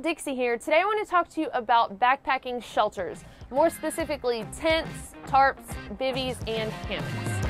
Dixie here. Today I want to talk to you about backpacking shelters, more specifically tents, tarps, bivvies, and hammocks.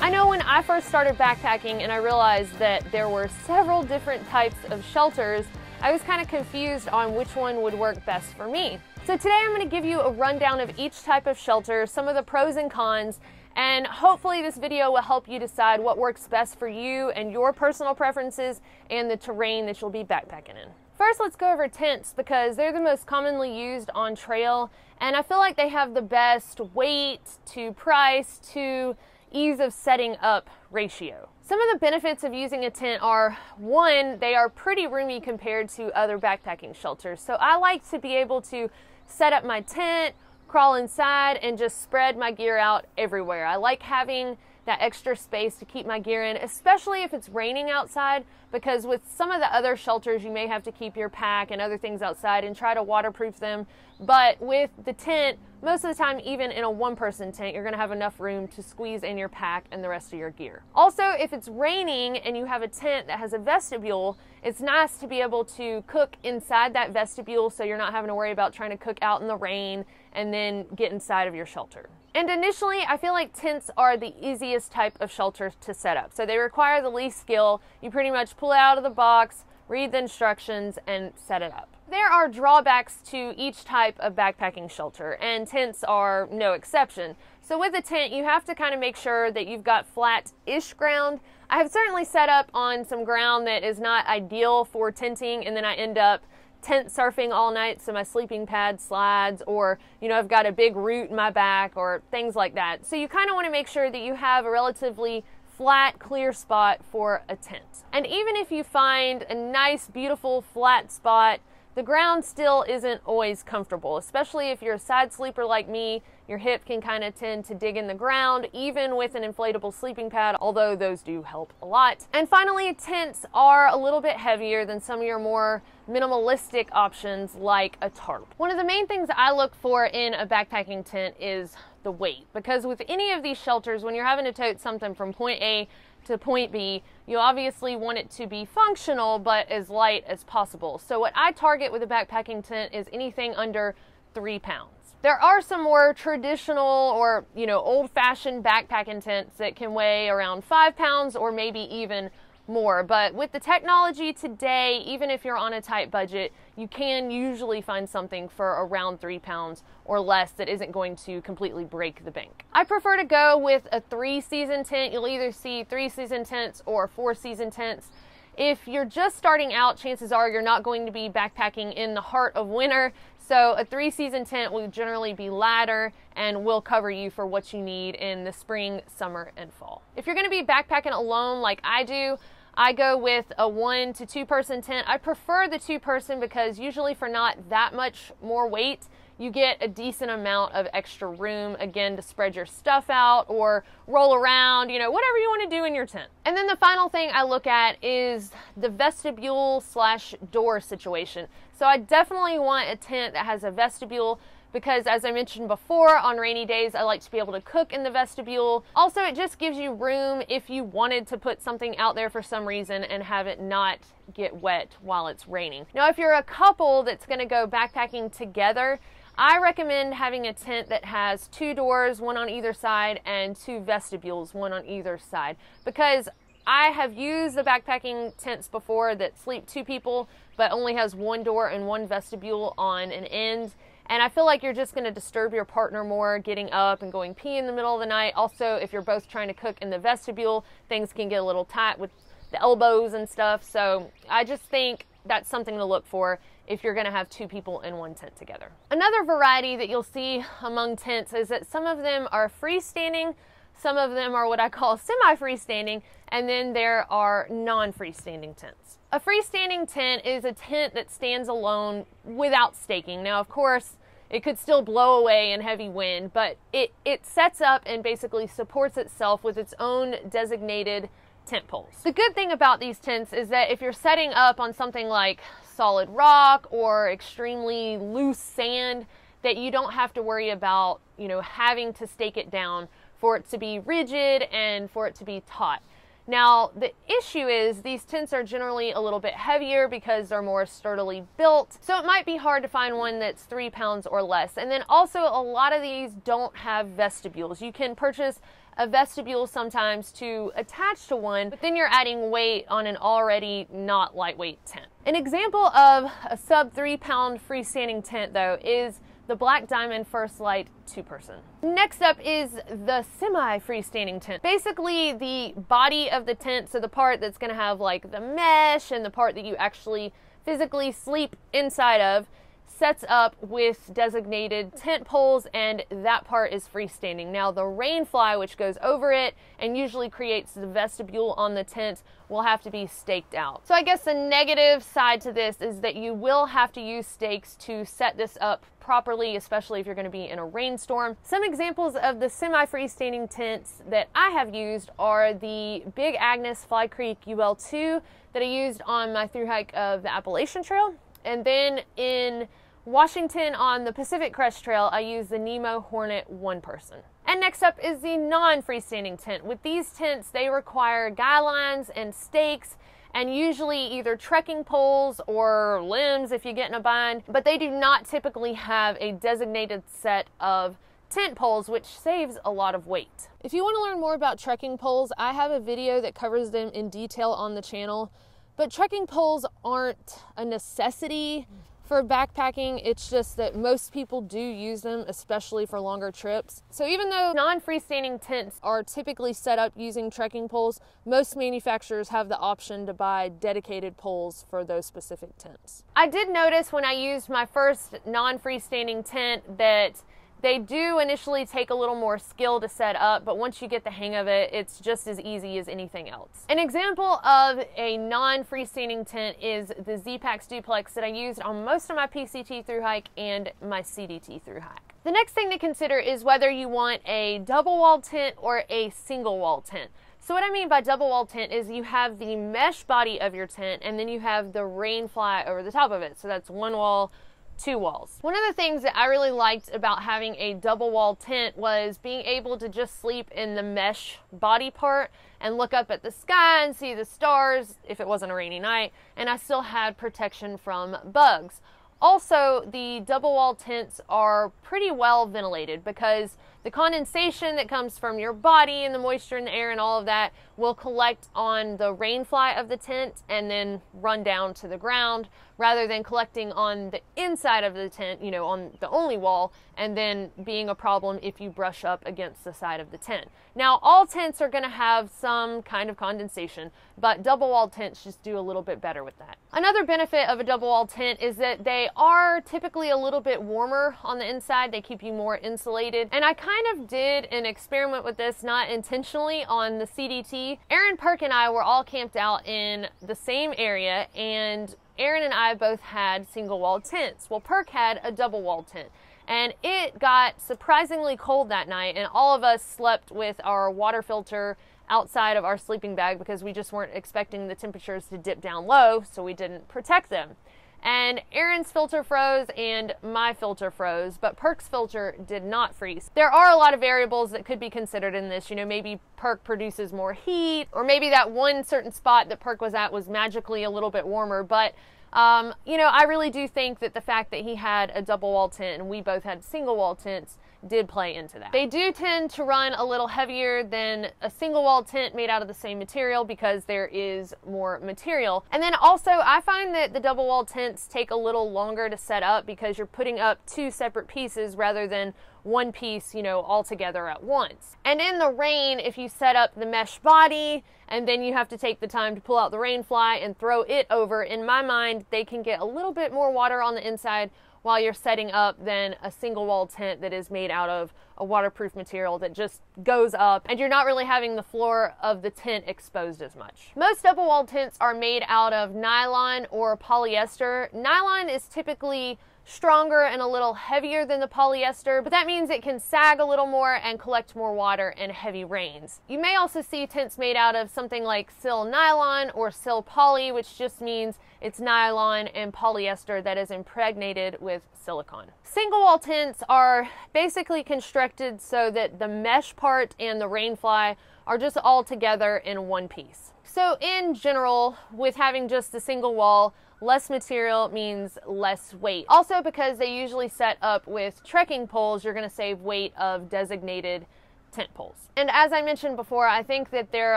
I know when I first started backpacking and I realized that there were several different types of shelters, I was kind of confused on which one would work best for me. So today I'm going to give you a rundown of each type of shelter, some of the pros and cons, and hopefully this video will help you decide what works best for you and your personal preferences and the terrain that you'll be backpacking in. First, let's go over tents because they're the most commonly used on trail and I feel like they have the best weight to price to ease of setting up ratio. Some of the benefits of using a tent are one, they are pretty roomy compared to other backpacking shelters. So I like to be able to set up my tent, crawl inside and just spread my gear out everywhere. I like having that extra space to keep my gear in, especially if it's raining outside, because with some of the other shelters, you may have to keep your pack and other things outside and try to waterproof them. But with the tent, most of the time, even in a one person tent, you're gonna have enough room to squeeze in your pack and the rest of your gear. Also, if it's raining and you have a tent that has a vestibule, it's nice to be able to cook inside that vestibule so you're not having to worry about trying to cook out in the rain and then get inside of your shelter. And initially, I feel like tents are the easiest type of shelter to set up. So they require the least skill. You pretty much pull it out of the box, read the instructions, and set it up. There are drawbacks to each type of backpacking shelter, and tents are no exception. So with a tent, you have to kind of make sure that you've got flat-ish ground. I have certainly set up on some ground that is not ideal for tenting, and then I end up tent surfing all night so my sleeping pad slides or you know I've got a big root in my back or things like that. So you kind of want to make sure that you have a relatively flat, clear spot for a tent. And even if you find a nice, beautiful, flat spot, the ground still isn't always comfortable, especially if you're a side sleeper like me. Your hip can kind of tend to dig in the ground, even with an inflatable sleeping pad, although those do help a lot. And finally, tents are a little bit heavier than some of your more minimalistic options like a tarp. One of the main things I look for in a backpacking tent is the weight, because with any of these shelters, when you're having to tote something from point A to point B, you obviously want it to be functional but as light as possible. So what I target with a backpacking tent is anything under three pounds. There are some more traditional or, you know, old fashioned backpacking tents that can weigh around five pounds or maybe even more. But with the technology today, even if you're on a tight budget, you can usually find something for around three pounds or less that isn't going to completely break the bank. I prefer to go with a three season tent. You'll either see three season tents or four season tents. If you're just starting out, chances are you're not going to be backpacking in the heart of winter. So a three season tent will generally be lighter and will cover you for what you need in the spring, summer, and fall. If you're gonna be backpacking alone like I do, I go with a one to two person tent. I prefer the two person because usually for not that much more weight, you get a decent amount of extra room again to spread your stuff out or roll around, you know, whatever you want to do in your tent. And then the final thing I look at is the vestibule slash door situation. So I definitely want a tent that has a vestibule because as I mentioned before, on rainy days, I like to be able to cook in the vestibule. Also, it just gives you room if you wanted to put something out there for some reason and have it not get wet while it's raining. Now, if you're a couple that's gonna go backpacking together, I recommend having a tent that has two doors, one on either side, and two vestibules, one on either side, because I have used the backpacking tents before that sleep two people, but only has one door and one vestibule on an end and I feel like you're just going to disturb your partner more getting up and going pee in the middle of the night. Also, if you're both trying to cook in the vestibule, things can get a little tight with the elbows and stuff. So I just think that's something to look for if you're going to have two people in one tent together. Another variety that you'll see among tents is that some of them are freestanding, some of them are what I call semi freestanding, and then there are non freestanding tents. A freestanding tent is a tent that stands alone without staking. Now, of course, it could still blow away in heavy wind, but it, it sets up and basically supports itself with its own designated tent poles. The good thing about these tents is that if you're setting up on something like solid rock or extremely loose sand, that you don't have to worry about, you know, having to stake it down for it to be rigid and for it to be taut. Now, the issue is these tents are generally a little bit heavier because they're more sturdily built, so it might be hard to find one that's three pounds or less. And then also, a lot of these don't have vestibules. You can purchase a vestibule sometimes to attach to one, but then you're adding weight on an already not lightweight tent. An example of a sub three pound freestanding tent, though, is the Black Diamond First Light two person. Next up is the semi freestanding tent. Basically, the body of the tent, so the part that's going to have like the mesh and the part that you actually physically sleep inside of, sets up with designated tent poles and that part is freestanding. Now the rain fly which goes over it and usually creates the vestibule on the tent will have to be staked out. So I guess the negative side to this is that you will have to use stakes to set this up properly, especially if you're going to be in a rainstorm. Some examples of the semi-freestanding tents that I have used are the Big Agnes Fly Creek UL2 that I used on my through hike of the Appalachian Trail. And then in Washington on the Pacific Crest Trail, I use the Nemo Hornet one person. And next up is the non-freestanding tent. With these tents, they require guy lines and stakes and usually either trekking poles or limbs if you get in a bind, but they do not typically have a designated set of tent poles, which saves a lot of weight. If you want to learn more about trekking poles, I have a video that covers them in detail on the channel. But trekking poles aren't a necessity for backpacking, it's just that most people do use them, especially for longer trips. So even though non-freestanding tents are typically set up using trekking poles, most manufacturers have the option to buy dedicated poles for those specific tents. I did notice when I used my first non-freestanding tent that they do initially take a little more skill to set up, but once you get the hang of it, it's just as easy as anything else. An example of a non-freestanding tent is the Z-Packs Duplex that I used on most of my PCT through hike and my CDT through hike. The next thing to consider is whether you want a double wall tent or a single wall tent. So what I mean by double wall tent is you have the mesh body of your tent and then you have the rain fly over the top of it. So that's one wall, two walls. One of the things that I really liked about having a double wall tent was being able to just sleep in the mesh body part and look up at the sky and see the stars if it wasn't a rainy night, and I still had protection from bugs. Also, the double wall tents are pretty well ventilated because the condensation that comes from your body and the moisture in the air and all of that will collect on the rain fly of the tent and then run down to the ground rather than collecting on the inside of the tent, you know, on the only wall and then being a problem if you brush up against the side of the tent. Now, all tents are going to have some kind of condensation, but double wall tents just do a little bit better with that. Another benefit of a double wall tent is that they are typically a little bit warmer on the inside. They keep you more insulated. And I kind of did an experiment with this, not intentionally, on the CDT. Aaron Perk and I were all camped out in the same area and Aaron and I both had single wall tents. Well, Perk had a double wall tent. And it got surprisingly cold that night, and all of us slept with our water filter outside of our sleeping bag because we just weren't expecting the temperatures to dip down low, so we didn't protect them. And Aaron's filter froze and my filter froze, but Perk's filter did not freeze. There are a lot of variables that could be considered in this. You know, maybe Perk produces more heat, or maybe that one certain spot that Perk was at was magically a little bit warmer, but um, you know, I really do think that the fact that he had a double wall tent and we both had single wall tents did play into that. They do tend to run a little heavier than a single wall tent made out of the same material because there is more material. And then also I find that the double wall tents take a little longer to set up because you're putting up two separate pieces rather than one piece, you know, all together at once. And in the rain, if you set up the mesh body and then you have to take the time to pull out the rain fly and throw it over, in my mind, they can get a little bit more water on the inside while you're setting up than a single wall tent that is made out of a waterproof material that just goes up and you're not really having the floor of the tent exposed as much. Most double wall tents are made out of nylon or polyester. Nylon is typically stronger and a little heavier than the polyester, but that means it can sag a little more and collect more water in heavy rains. You may also see tents made out of something like sil nylon or sil poly, which just means it's nylon and polyester that is impregnated with silicone. Single wall tents are basically constructed so that the mesh part and the rainfly are just all together in one piece. So in general, with having just a single wall, less material means less weight. Also because they usually set up with trekking poles, you're gonna save weight of designated tent poles. And as I mentioned before, I think that they're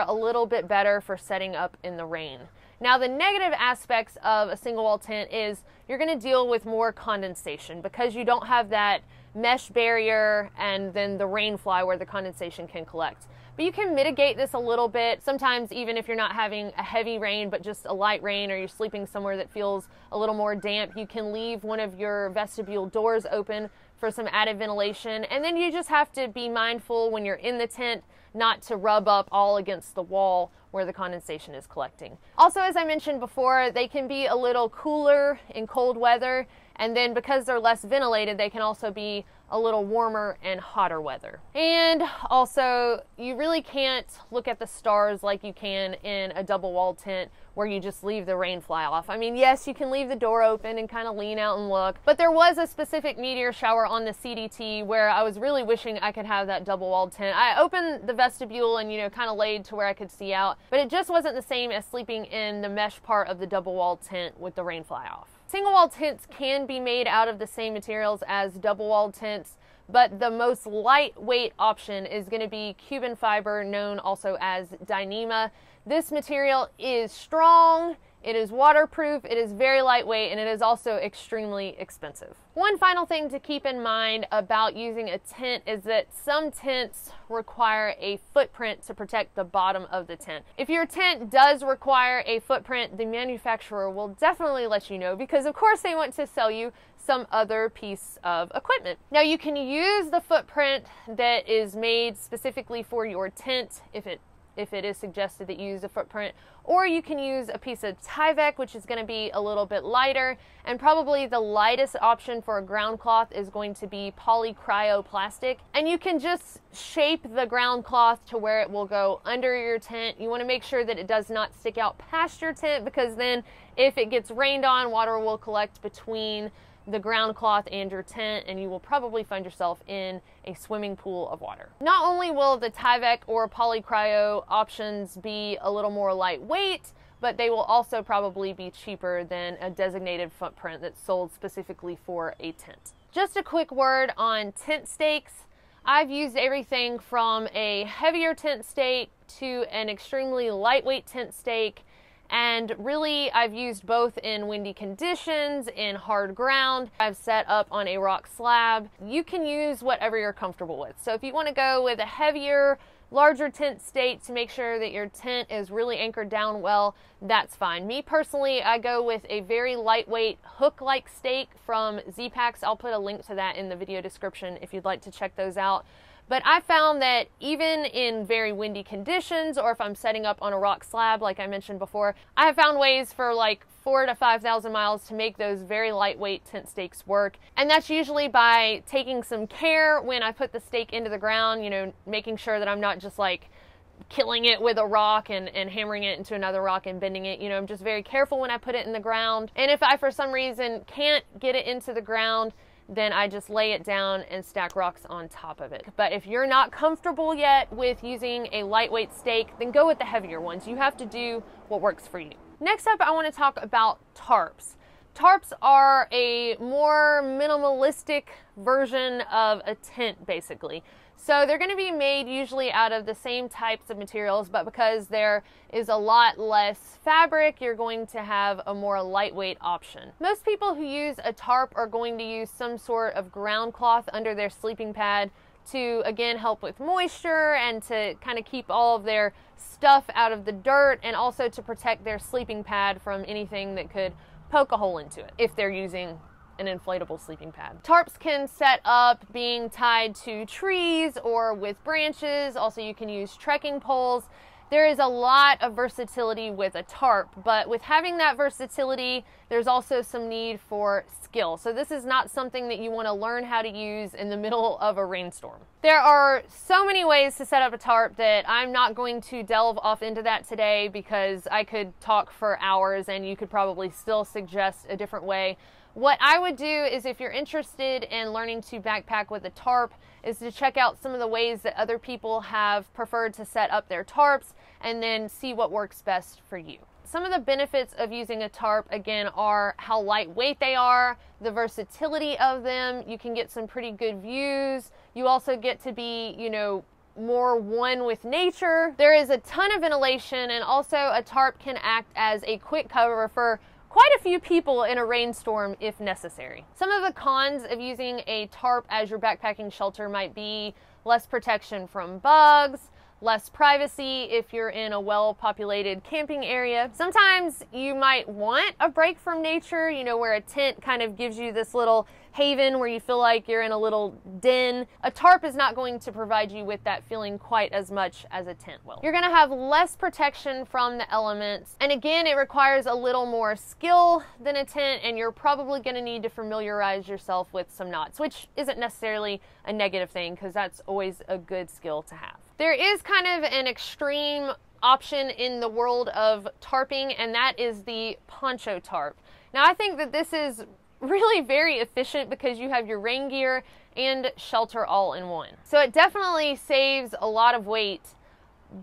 a little bit better for setting up in the rain. Now, the negative aspects of a single wall tent is you're going to deal with more condensation because you don't have that mesh barrier and then the rain fly where the condensation can collect. But you can mitigate this a little bit. Sometimes, even if you're not having a heavy rain, but just a light rain, or you're sleeping somewhere that feels a little more damp, you can leave one of your vestibule doors open for some added ventilation. And then you just have to be mindful when you're in the tent not to rub up all against the wall where the condensation is collecting. Also, as I mentioned before, they can be a little cooler in cold weather, and then because they're less ventilated, they can also be a little warmer and hotter weather. And also, you really can't look at the stars like you can in a double wall tent where you just leave the rain fly off. I mean, yes, you can leave the door open and kind of lean out and look, but there was a specific meteor shower on the CDT where I was really wishing I could have that double walled tent. I opened the vestibule and, you know, kind of laid to where I could see out, but it just wasn't the same as sleeping in the mesh part of the double walled tent with the rain fly off. Single wall tents can be made out of the same materials as double walled tents, but the most lightweight option is going to be Cuben fiber, known also as Dyneema. This material is strong, it is waterproof, it is very lightweight, and it is also extremely expensive. One final thing to keep in mind about using a tent is that some tents require a footprint to protect the bottom of the tent. If your tent does require a footprint, the manufacturer will definitely let you know because, of course, they want to sell you some other piece of equipment. Now, you can use the footprint that is made specifically for your tent if it if it is suggested that you use a footprint, or you can use a piece of Tyvek, which is going to be a little bit lighter, and probably the lightest option for a ground cloth is going to be polycryo plastic. And you can just shape the ground cloth to where it will go under your tent. You want to make sure that it does not stick out past your tent because then if it gets rained on, water will collect between the ground cloth and your tent, and you will probably find yourself in a swimming pool of water. Not only will the Tyvek or Polycryo options be a little more lightweight, but they will also probably be cheaper than a designated footprint that's sold specifically for a tent. Just a quick word on tent stakes. I've used everything from a heavier tent stake to an extremely lightweight tent stake and really, I've used both in windy conditions, in hard ground. I've set up on a rock slab. You can use whatever you're comfortable with. So if you want to go with a heavier, larger tent stake to make sure that your tent is really anchored down well, that's fine. Me personally, I go with a very lightweight hook-like stake from Z-Packs. I'll put a link to that in the video description if you'd like to check those out. But I found that even in very windy conditions, or if I'm setting up on a rock slab, like I mentioned before, I have found ways for like four to 5,000 miles to make those very lightweight tent stakes work. And that's usually by taking some care when I put the stake into the ground, you know, making sure that I'm not just like killing it with a rock and, and hammering it into another rock and bending it. You know, I'm just very careful when I put it in the ground. And if I, for some reason, can't get it into the ground, then I just lay it down and stack rocks on top of it. But if you're not comfortable yet with using a lightweight stake, then go with the heavier ones. You have to do what works for you. Next up, I want to talk about tarps. Tarps are a more minimalistic version of a tent, basically. So they're going to be made usually out of the same types of materials, but because there is a lot less fabric, you're going to have a more lightweight option. Most people who use a tarp are going to use some sort of ground cloth under their sleeping pad to again help with moisture and to kind of keep all of their stuff out of the dirt and also to protect their sleeping pad from anything that could poke a hole into it if they're using an inflatable sleeping pad. Tarps can set up being tied to trees or with branches. Also, you can use trekking poles. There is a lot of versatility with a tarp, but with having that versatility, there's also some need for skill. So this is not something that you want to learn how to use in the middle of a rainstorm. There are so many ways to set up a tarp that I'm not going to delve off into that today because I could talk for hours and you could probably still suggest a different way. What I would do is if you're interested in learning to backpack with a tarp is to check out some of the ways that other people have preferred to set up their tarps and then see what works best for you. Some of the benefits of using a tarp again are how lightweight they are, the versatility of them. You can get some pretty good views. You also get to be, you know, more one with nature. There is a ton of ventilation and also a tarp can act as a quick cover for quite a few people in a rainstorm if necessary. Some of the cons of using a tarp as your backpacking shelter might be less protection from bugs, less privacy if you're in a well populated camping area. Sometimes you might want a break from nature, you know, where a tent kind of gives you this little haven where you feel like you're in a little den. A tarp is not going to provide you with that feeling quite as much as a tent will. You're going to have less protection from the elements, and again, it requires a little more skill than a tent, and you're probably going to need to familiarize yourself with some knots, which isn't necessarily a negative thing because that's always a good skill to have. There is kind of an extreme option in the world of tarping, and that is the poncho tarp. Now, I think that this is really very efficient because you have your rain gear and shelter all in one. So it definitely saves a lot of weight.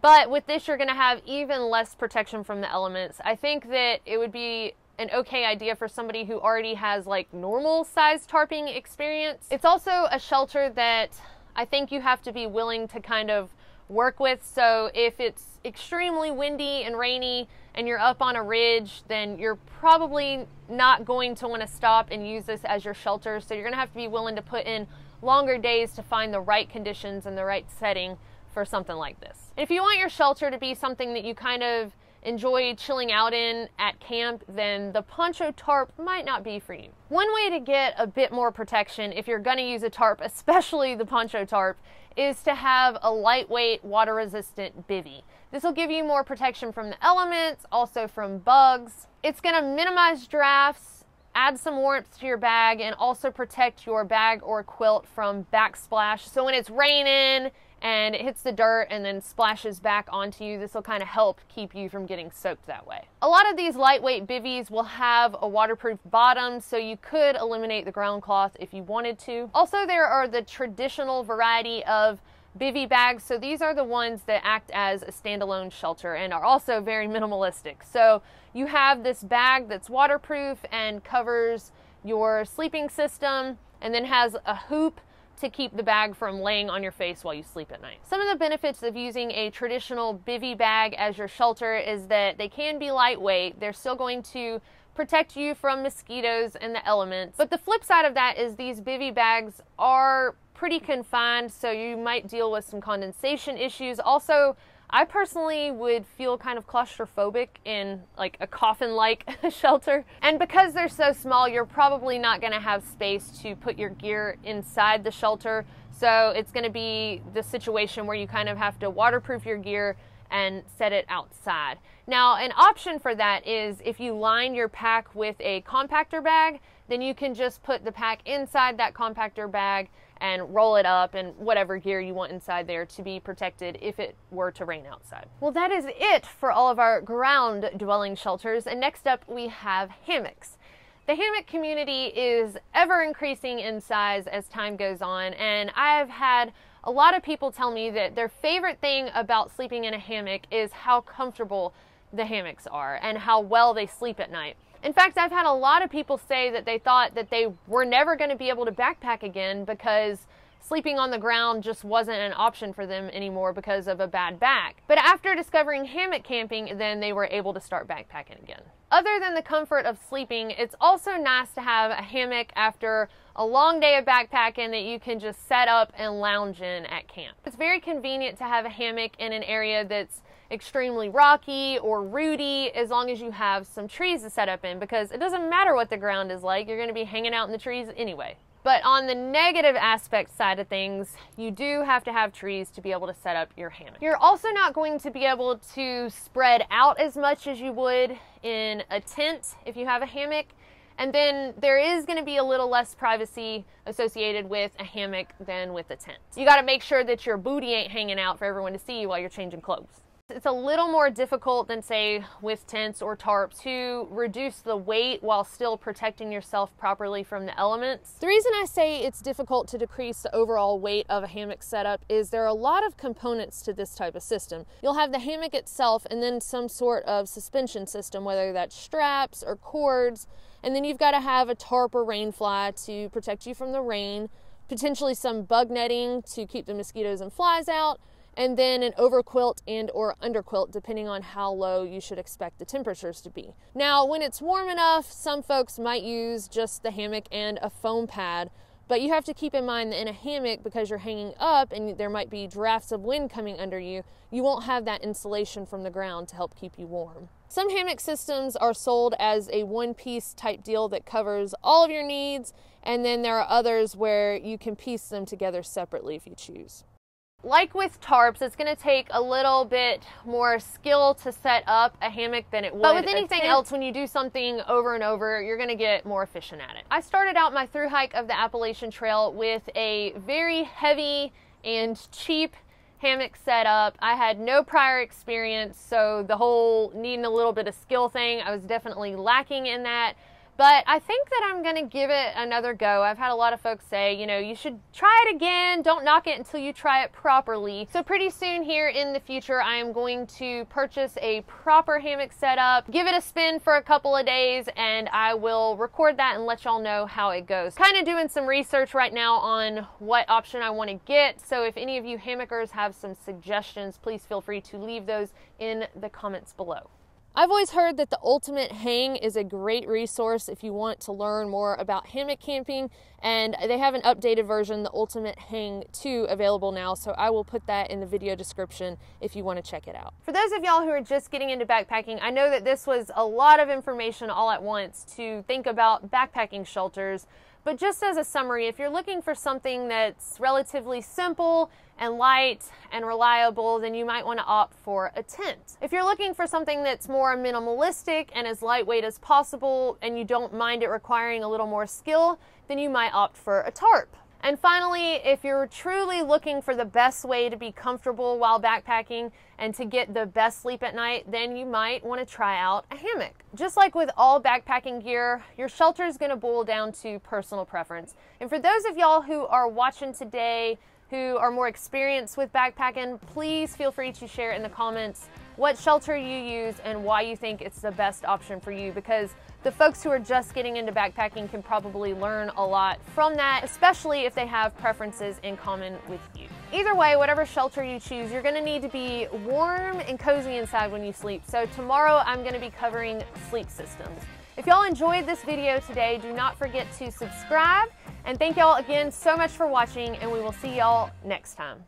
But with this, you're going to have even less protection from the elements. I think that it would be an okay idea for somebody who already has like normal size tarping experience. It's also a shelter that I think you have to be willing to kind of work with. So if it's extremely windy and rainy and you're up on a ridge, then you're probably not going to want to stop and use this as your shelter. So you're going to have to be willing to put in longer days to find the right conditions and the right setting for something like this. if you want your shelter to be something that you kind of enjoy chilling out in at camp, then the poncho tarp might not be for you. One way to get a bit more protection if you're going to use a tarp, especially the poncho tarp, is to have a lightweight water resistant bivy. This will give you more protection from the elements, also from bugs. It's going to minimize drafts, add some warmth to your bag, and also protect your bag or quilt from backsplash. So when it's raining and it hits the dirt and then splashes back onto you. This will kind of help keep you from getting soaked that way. A lot of these lightweight bivvies will have a waterproof bottom, so you could eliminate the ground cloth if you wanted to. Also, there are the traditional variety of bivy bags. So these are the ones that act as a standalone shelter and are also very minimalistic. So you have this bag that's waterproof and covers your sleeping system and then has a hoop to keep the bag from laying on your face while you sleep at night. Some of the benefits of using a traditional bivy bag as your shelter is that they can be lightweight. They're still going to protect you from mosquitoes and the elements. But the flip side of that is these bivy bags are pretty confined, so you might deal with some condensation issues. Also, I personally would feel kind of claustrophobic in like a coffin like shelter. And because they're so small, you're probably not going to have space to put your gear inside the shelter. So it's going to be the situation where you kind of have to waterproof your gear and set it outside. Now, an option for that is if you line your pack with a compactor bag, then you can just put the pack inside that compactor bag and roll it up and whatever gear you want inside there to be protected if it were to rain outside. Well, that is it for all of our ground dwelling shelters. And next up, we have hammocks. The hammock community is ever increasing in size as time goes on, and I've had a lot of people tell me that their favorite thing about sleeping in a hammock is how comfortable the hammocks are and how well they sleep at night. In fact, I've had a lot of people say that they thought that they were never going to be able to backpack again because sleeping on the ground just wasn't an option for them anymore because of a bad back. But after discovering hammock camping, then they were able to start backpacking again. Other than the comfort of sleeping, it's also nice to have a hammock after a long day of backpacking that you can just set up and lounge in at camp. It's very convenient to have a hammock in an area that's extremely rocky or rooty as long as you have some trees to set up in because it doesn't matter what the ground is like, you're going to be hanging out in the trees anyway. But on the negative aspect side of things, you do have to have trees to be able to set up your hammock. You're also not going to be able to spread out as much as you would in a tent if you have a hammock. And then there is going to be a little less privacy associated with a hammock than with a tent. You got to make sure that your booty ain't hanging out for everyone to see while you're changing clothes. It's a little more difficult than say with tents or tarps to reduce the weight while still protecting yourself properly from the elements. The reason I say it's difficult to decrease the overall weight of a hammock setup is there are a lot of components to this type of system. You'll have the hammock itself and then some sort of suspension system, whether that's straps or cords, and then you've got to have a tarp or rain fly to protect you from the rain, potentially some bug netting to keep the mosquitoes and flies out, and then an overquilt and or underquilt depending on how low you should expect the temperatures to be. Now, when it's warm enough, some folks might use just the hammock and a foam pad, but you have to keep in mind that in a hammock, because you're hanging up and there might be drafts of wind coming under you, you won't have that insulation from the ground to help keep you warm. Some hammock systems are sold as a one piece type deal that covers all of your needs, and then there are others where you can piece them together separately if you choose like with tarps, it's going to take a little bit more skill to set up a hammock than it would. But with anything else, when you do something over and over, you're going to get more efficient at it. I started out my through hike of the Appalachian Trail with a very heavy and cheap hammock setup. I had no prior experience, so the whole needing a little bit of skill thing, I was definitely lacking in that. But I think that I'm going to give it another go. I've had a lot of folks say, you know, you should try it again. Don't knock it until you try it properly. So pretty soon here in the future, I am going to purchase a proper hammock setup, give it a spin for a couple of days, and I will record that and let y'all know how it goes. Kind of doing some research right now on what option I want to get. So if any of you hammockers have some suggestions, please feel free to leave those in the comments below. I've always heard that the Ultimate Hang is a great resource if you want to learn more about hammock camping, and they have an updated version, the Ultimate Hang 2, available now, so I will put that in the video description if you want to check it out. For those of y'all who are just getting into backpacking, I know that this was a lot of information all at once to think about backpacking shelters, but just as a summary, if you're looking for something that's relatively simple and light and reliable, then you might want to opt for a tent. If you're looking for something that's more minimalistic and as lightweight as possible and you don't mind it requiring a little more skill, then you might opt for a tarp. And finally, if you're truly looking for the best way to be comfortable while backpacking and to get the best sleep at night, then you might want to try out a hammock. Just like with all backpacking gear, your shelter is going to boil down to personal preference. And for those of y'all who are watching today who are more experienced with backpacking, please feel free to share in the comments what shelter you use and why you think it's the best option for you because the folks who are just getting into backpacking can probably learn a lot from that, especially if they have preferences in common with you. Either way, whatever shelter you choose, you're gonna need to be warm and cozy inside when you sleep. So tomorrow I'm gonna be covering sleep systems. If y'all enjoyed this video today, do not forget to subscribe and thank y'all again so much for watching and we will see y'all next time.